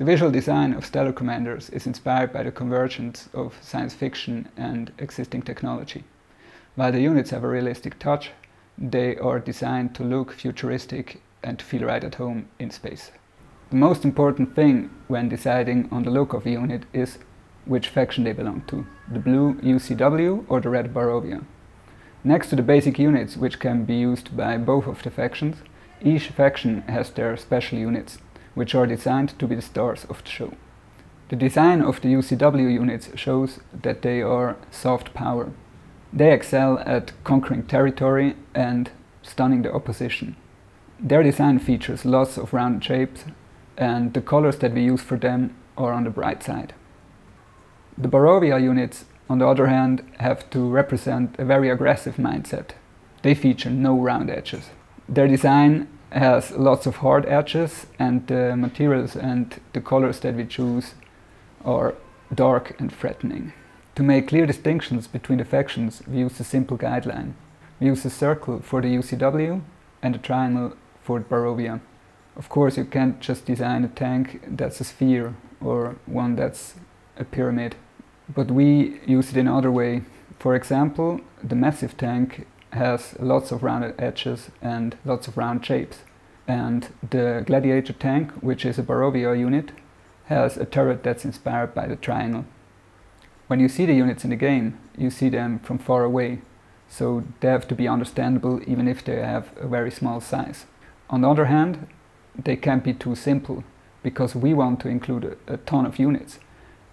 The visual design of Stellar Commanders is inspired by the convergence of science fiction and existing technology. While the units have a realistic touch, they are designed to look futuristic and to feel right at home in space. The most important thing when deciding on the look of a unit is which faction they belong to, the blue UCW or the red Barovia. Next to the basic units which can be used by both of the factions, each faction has their special units which are designed to be the stars of the show. The design of the UCW units shows that they are soft power. They excel at conquering territory and stunning the opposition. Their design features lots of rounded shapes and the colors that we use for them are on the bright side. The Barovia units, on the other hand, have to represent a very aggressive mindset. They feature no round edges. Their design has lots of hard edges and the materials and the colors that we choose are dark and threatening. To make clear distinctions between the factions, we use a simple guideline. We use a circle for the UCW and a triangle for Barovia. Of course, you can't just design a tank that's a sphere or one that's a pyramid, but we use it in other way. For example, the massive tank has lots of rounded edges and lots of round shapes. And the Gladiator tank, which is a Barovia unit, has a turret that's inspired by the triangle. When you see the units in the game, you see them from far away, so they have to be understandable even if they have a very small size. On the other hand, they can't be too simple, because we want to include a, a ton of units.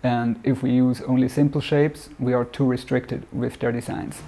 And if we use only simple shapes, we are too restricted with their designs.